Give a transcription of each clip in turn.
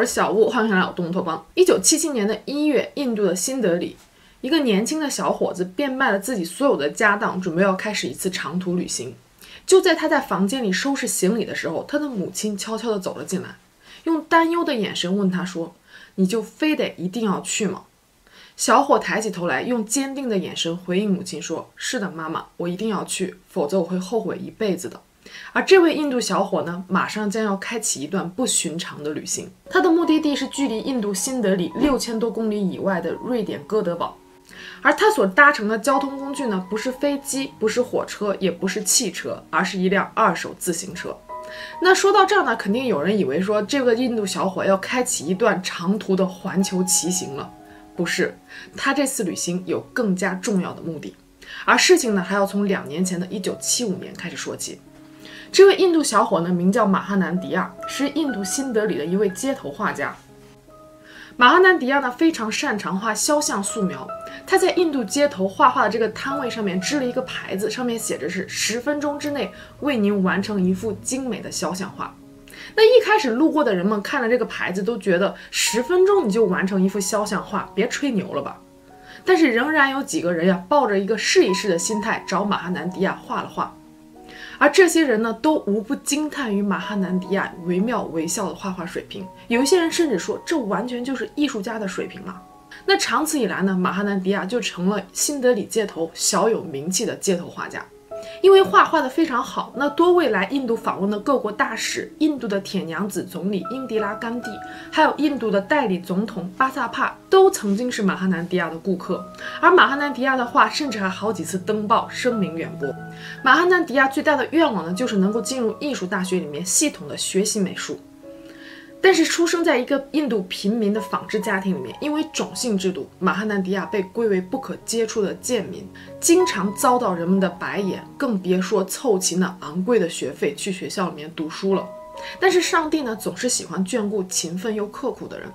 而小吴，欢迎来到东托邦。一九七七年的一月，印度的新德里，一个年轻的小伙子变卖了自己所有的家当，准备要开始一次长途旅行。就在他在房间里收拾行李的时候，他的母亲悄悄地走了进来，用担忧的眼神问他说：“你就非得一定要去吗？”小伙抬起头来，用坚定的眼神回应母亲说：“是的，妈妈，我一定要去，否则我会后悔一辈子的。”而这位印度小伙呢，马上将要开启一段不寻常的旅行。他的目的地是距离印度新德里六千多公里以外的瑞典哥德堡。而他所搭乘的交通工具呢，不是飞机，不是火车，也不是汽车，而是一辆二手自行车。那说到这儿呢，肯定有人以为说这个印度小伙要开启一段长途的环球骑行了，不是，他这次旅行有更加重要的目的。而事情呢，还要从两年前的一九七五年开始说起。这位印度小伙呢，名叫马哈南迪亚，是印度新德里的一位街头画家。马哈南迪亚呢，非常擅长画肖像素描。他在印度街头画画的这个摊位上面支了一个牌子，上面写着是十分钟之内为您完成一幅精美的肖像画。那一开始路过的人们看了这个牌子，都觉得十分钟你就完成一幅肖像画，别吹牛了吧。但是仍然有几个人呀，抱着一个试一试的心态找马哈南迪亚画了画。而这些人呢，都无不惊叹于马哈南迪亚惟妙惟肖的画画水平。有一些人甚至说，这完全就是艺术家的水平了。那长此以来呢，马哈南迪亚就成了新德里街头小有名气的街头画家。因为画画的非常好，那多位来印度访问的各国大使、印度的铁娘子总理英迪拉甘地，还有印度的代理总统巴萨帕，都曾经是马哈南迪亚的顾客。而马哈南迪亚的画甚至还好几次登报，声名远播。马哈南迪亚最大的愿望呢，就是能够进入艺术大学里面系统的学习美术。但是出生在一个印度平民的纺织家庭里面，因为种姓制度，马哈南迪亚被归为不可接触的贱民，经常遭到人们的白眼，更别说凑齐那昂贵的学费去学校里面读书了。但是上帝呢，总是喜欢眷顾勤奋又刻苦的人。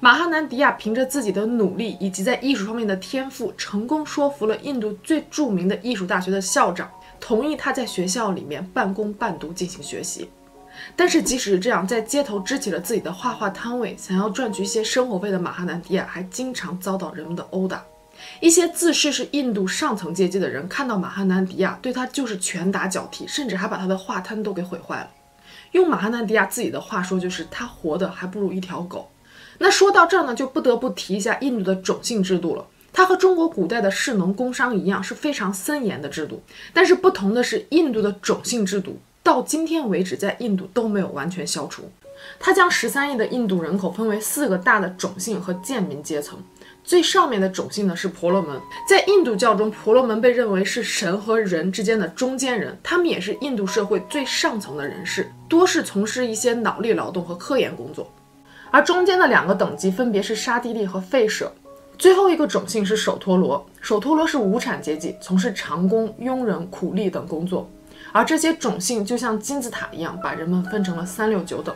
马哈南迪亚凭着自己的努力以及在艺术方面的天赋，成功说服了印度最著名的艺术大学的校长，同意他在学校里面半工半读进行学习。但是即使是这样，在街头支起了自己的画画摊位，想要赚取一些生活费的马哈南迪亚，还经常遭到人们的殴打。一些自视是印度上层阶级的人，看到马哈南迪亚，对他就是拳打脚踢，甚至还把他的画摊都给毁坏了。用马哈南迪亚自己的话说，就是他活的还不如一条狗。那说到这儿呢，就不得不提一下印度的种姓制度了。它和中国古代的士农工商一样，是非常森严的制度。但是不同的是，印度的种姓制度。到今天为止，在印度都没有完全消除。它将十三亿的印度人口分为四个大的种姓和贱民阶层。最上面的种姓呢是婆罗门，在印度教中，婆罗门被认为是神和人之间的中间人，他们也是印度社会最上层的人士，多是从事一些脑力劳动和科研工作。而中间的两个等级分别是沙地利和吠舍。最后一个种姓是首陀罗，首陀罗是无产阶级，从事长工、佣人、苦力等工作。而这些种姓就像金字塔一样，把人们分成了三六九等。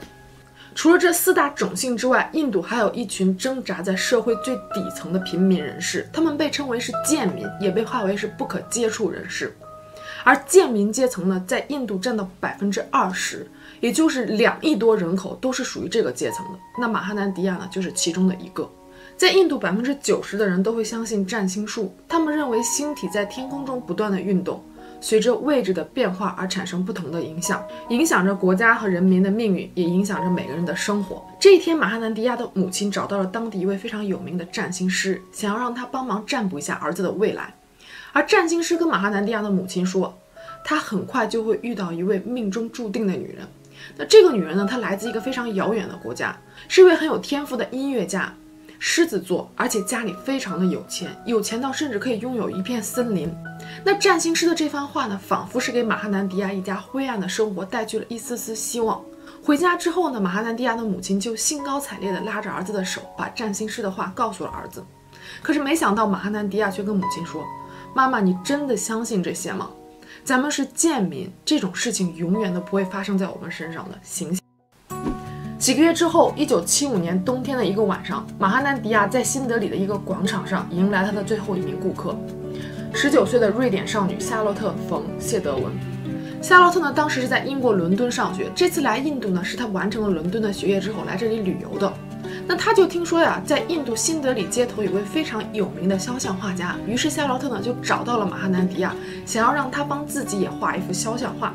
除了这四大种姓之外，印度还有一群挣扎在社会最底层的平民人士，他们被称为是贱民，也被划为是不可接触人士。而贱民阶层呢，在印度占到百分之二十，也就是两亿多人口都是属于这个阶层的。那马哈南迪亚呢，就是其中的一个。在印度，百分之九十的人都会相信占星术，他们认为星体在天空中不断的运动。随着位置的变化而产生不同的影响，影响着国家和人民的命运，也影响着每个人的生活。这一天，马哈南迪亚的母亲找到了当地一位非常有名的占星师，想要让他帮忙占卜一下儿子的未来。而占星师跟马哈南迪亚的母亲说，他很快就会遇到一位命中注定的女人。那这个女人呢，她来自一个非常遥远的国家，是一位很有天赋的音乐家。狮子座，而且家里非常的有钱，有钱到甚至可以拥有一片森林。那占星师的这番话呢，仿佛是给马哈南迪亚一家灰暗的生活带去了一丝丝希望。回家之后呢，马哈南迪亚的母亲就兴高采烈地拉着儿子的手，把占星师的话告诉了儿子。可是没想到，马哈南迪亚却跟母亲说：“妈妈，你真的相信这些吗？咱们是贱民，这种事情永远都不会发生在我们身上的。”醒醒。几个月之后，一九七五年冬天的一个晚上，马哈南迪亚在新德里的一个广场上迎来他的最后一名顾客，十九岁的瑞典少女夏洛特·冯·谢德文。夏洛特呢，当时是在英国伦敦上学，这次来印度呢，是他完成了伦敦的学业之后来这里旅游的。那他就听说呀，在印度新德里街头有位非常有名的肖像画家，于是夏洛特呢就找到了马哈南迪亚，想要让他帮自己也画一幅肖像画。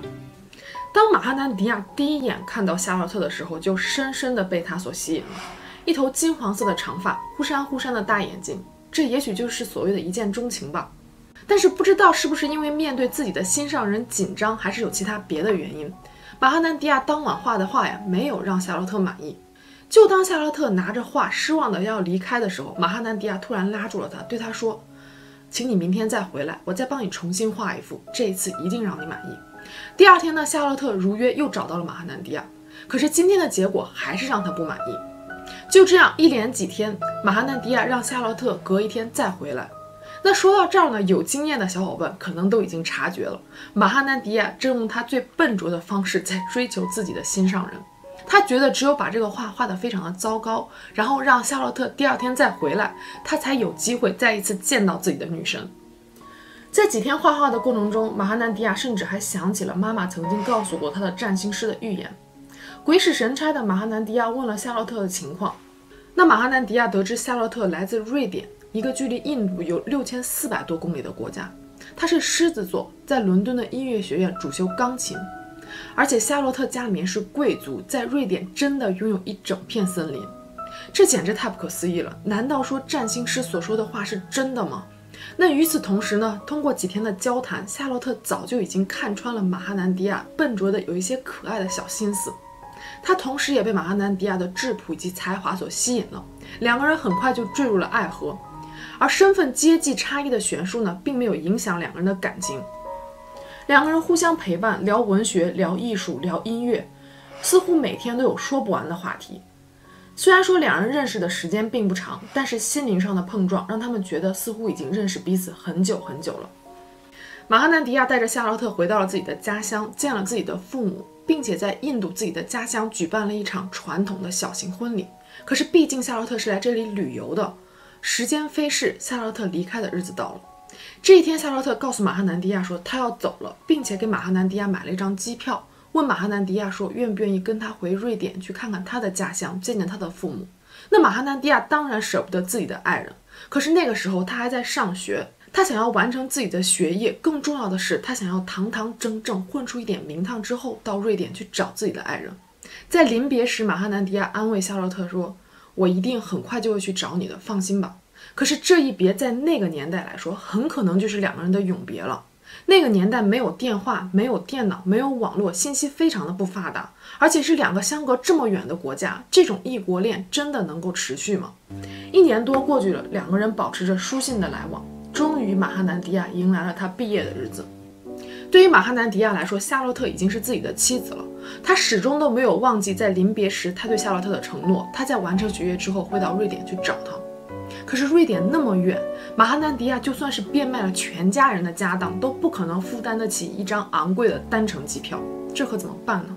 当马哈南迪亚第一眼看到夏洛特的时候，就深深的被他所吸引了。一头金黄色的长发，忽闪忽闪的大眼睛，这也许就是所谓的一见钟情吧。但是不知道是不是因为面对自己的心上人紧张，还是有其他别的原因，马哈南迪亚当晚画的画呀，没有让夏洛特满意。就当夏洛特拿着画失望的要离开的时候，马哈南迪亚突然拉住了他，对他说：“请你明天再回来，我再帮你重新画一幅，这一次一定让你满意。”第二天呢，夏洛特如约又找到了马哈南迪亚，可是今天的结果还是让他不满意。就这样一连几天，马哈南迪亚让夏洛特隔一天再回来。那说到这儿呢，有经验的小伙伴可能都已经察觉了，马哈南迪亚正用他最笨拙的方式在追求自己的心上人。他觉得只有把这个画画得非常的糟糕，然后让夏洛特第二天再回来，他才有机会再一次见到自己的女神。在几天画画的过程中，马哈南迪亚甚至还想起了妈妈曾经告诉过他的占星师的预言。鬼使神差的，马哈南迪亚问了夏洛特的情况。那马哈南迪亚得知夏洛特来自瑞典，一个距离印度有六千四百多公里的国家。他是狮子座，在伦敦的音乐学院主修钢琴。而且夏洛特家里面是贵族，在瑞典真的拥有一整片森林，这简直太不可思议了！难道说占星师所说的话是真的吗？那与此同时呢？通过几天的交谈，夏洛特早就已经看穿了马哈南迪亚笨拙的有一些可爱的小心思，他同时也被马哈南迪亚的质朴以及才华所吸引了，两个人很快就坠入了爱河，而身份阶级差异的悬殊呢，并没有影响两个人的感情。两个人互相陪伴，聊文学，聊艺术，聊音乐，似乎每天都有说不完的话题。虽然说两人认识的时间并不长，但是心灵上的碰撞让他们觉得似乎已经认识彼此很久很久了。马哈南迪亚带着夏洛特回到了自己的家乡，见了自己的父母，并且在印度自己的家乡举办了一场传统的小型婚礼。可是毕竟夏洛特是来这里旅游的，时间飞逝，夏洛特离开的日子到了。这一天，夏洛特告诉马哈南迪亚说他要走了，并且给马哈南迪亚买了一张机票，问马哈南迪亚说愿不愿意跟他回瑞典去看看他的家乡，见见他的父母。那马哈南迪亚当然舍不得自己的爱人，可是那个时候他还在上学，他想要完成自己的学业，更重要的是他想要堂堂正正混出一点名堂之后到瑞典去找自己的爱人。在临别时，马哈南迪亚安慰夏洛特说：“我一定很快就会去找你的，放心吧。”可是这一别在那个年代来说，很可能就是两个人的永别了。那个年代没有电话，没有电脑，没有网络，信息非常的不发达，而且是两个相隔这么远的国家，这种异国恋真的能够持续吗？一年多过去了，两个人保持着书信的来往，终于马哈南迪亚迎来了他毕业的日子。对于马哈南迪亚来说，夏洛特已经是自己的妻子了，他始终都没有忘记在临别时他对夏洛特的承诺，他在完成学业之后会到瑞典去找她。可是瑞典那么远，马哈南迪亚就算是变卖了全家人的家当，都不可能负担得起一张昂贵的单程机票，这可怎么办呢？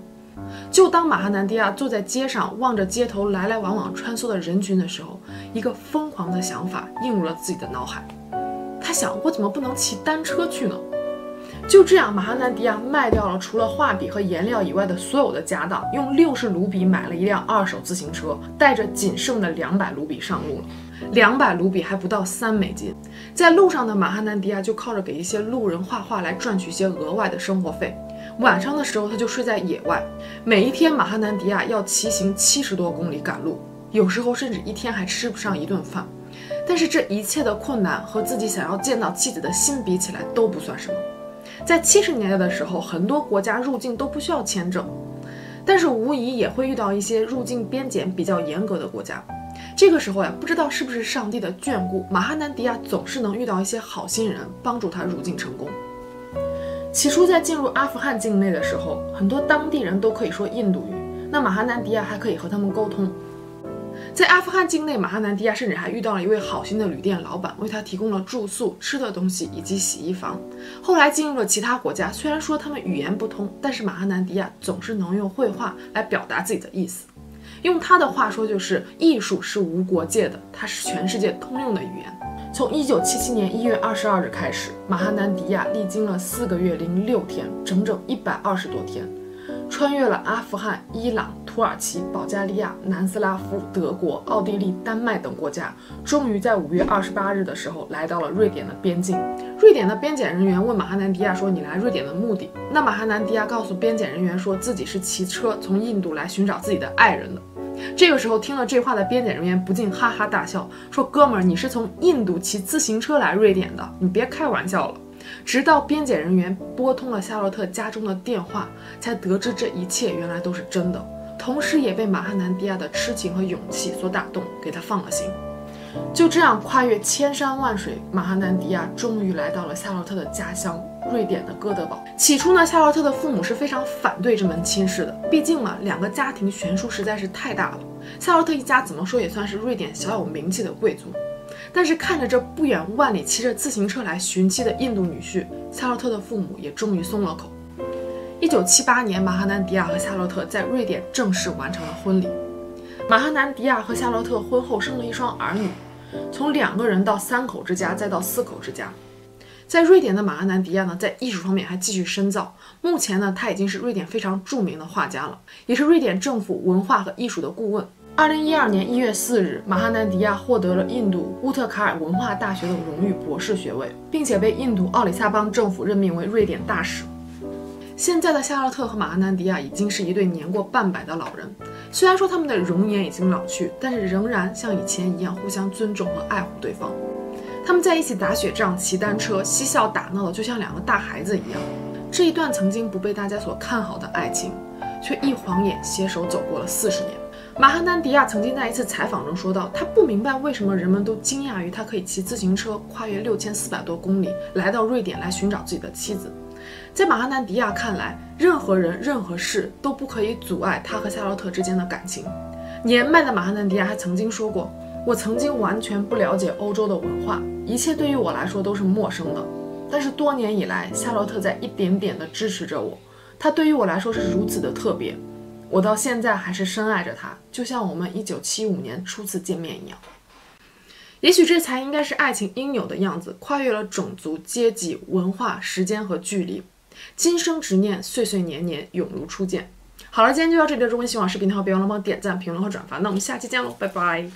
就当马哈南迪亚坐在街上望着街头来来往往穿梭的人群的时候，一个疯狂的想法映入了自己的脑海。他想：我怎么不能骑单车去呢？就这样，马哈南迪亚卖掉了除了画笔和颜料以外的所有的家当，用六十卢比买了一辆二手自行车，带着仅剩的两百卢比上路了。两百卢比还不到三美金，在路上的马哈南迪亚就靠着给一些路人画画来赚取一些额外的生活费。晚上的时候，他就睡在野外。每一天，马哈南迪亚要骑行七十多公里赶路，有时候甚至一天还吃不上一顿饭。但是这一切的困难和自己想要见到妻子的心比起来都不算什么。在七十年代的时候，很多国家入境都不需要签证，但是无疑也会遇到一些入境边检比较严格的国家。这个时候呀，不知道是不是上帝的眷顾，马哈南迪亚总是能遇到一些好心人，帮助他入境成功。起初在进入阿富汗境内的时候，很多当地人都可以说印度语，那马哈南迪亚还可以和他们沟通。在阿富汗境内，马哈南迪亚甚至还遇到了一位好心的旅店老板，为他提供了住宿、吃的东西以及洗衣房。后来进入了其他国家，虽然说他们语言不通，但是马哈南迪亚总是能用绘画来表达自己的意思。用他的话说，就是艺术是无国界的，它是全世界通用的语言。从一九七七年一月二十二日开始，马哈南迪亚历经了四个月零六天，整整一百二十多天，穿越了阿富汗、伊朗、土耳其、保加利亚、南斯拉夫、德国、奥地利、丹麦等国家，终于在五月二十八日的时候来到了瑞典的边境。瑞典的边检人员问马哈南迪亚说：“你来瑞典的目的？”那马哈南迪亚告诉边检人员说自己是骑车从印度来寻找自己的爱人的。这个时候听了这话的边检人员不禁哈哈大笑，说：“哥们儿，你是从印度骑自行车来瑞典的？你别开玩笑了。”直到边检人员拨通了夏洛特家中的电话，才得知这一切原来都是真的，同时也被马哈南迪亚的痴情和勇气所打动，给他放了心。就这样跨越千山万水，马哈南迪亚终于来到了夏洛特的家乡瑞典的哥德堡。起初呢，夏洛特的父母是非常反对这门亲事的，毕竟嘛，两个家庭悬殊实在是太大了。夏洛特一家怎么说也算是瑞典小有名气的贵族。但是看着这不远万里骑着自行车来寻妻的印度女婿，夏洛特的父母也终于松了口。一九七八年，马哈南迪亚和夏洛特在瑞典正式完成了婚礼。马哈南迪亚和夏洛特婚后生了一双儿女，从两个人到三口之家，再到四口之家。在瑞典的马哈南迪亚呢，在艺术方面还继续深造。目前呢，他已经是瑞典非常著名的画家了，也是瑞典政府文化和艺术的顾问。二零一二年一月四日，马哈南迪亚获得了印度乌特卡尔文化大学的荣誉博士学位，并且被印度奥里萨邦政府任命为瑞典大使。现在的夏洛特和马哈南迪亚已经是一对年过半百的老人，虽然说他们的容颜已经老去，但是仍然像以前一样互相尊重和爱护对方。他们在一起打雪仗、骑单车、嬉笑打闹的，就像两个大孩子一样。这一段曾经不被大家所看好的爱情，却一晃眼携手走过了四十年。马哈南迪亚曾经在一次采访中说到：“他不明白为什么人们都惊讶于他可以骑自行车跨越六千四百多公里来到瑞典来寻找自己的妻子。在马哈南迪亚看来，任何人、任何事都不可以阻碍他和夏洛特之间的感情。年迈的马哈南迪亚还曾经说过：‘我曾经完全不了解欧洲的文化，一切对于我来说都是陌生的。但是多年以来，夏洛特在一点点的支持着我，他对于我来说是如此的特别。’”我到现在还是深爱着他，就像我们一九七五年初次见面一样。也许这才应该是爱情应有的样子，跨越了种族、阶级、文化、时间和距离，今生执念，岁岁年年，永如初见。好了，今天就到这里的中文希望视频的话，别忘了帮我点赞、评论和转发。那我们下期见喽，拜拜。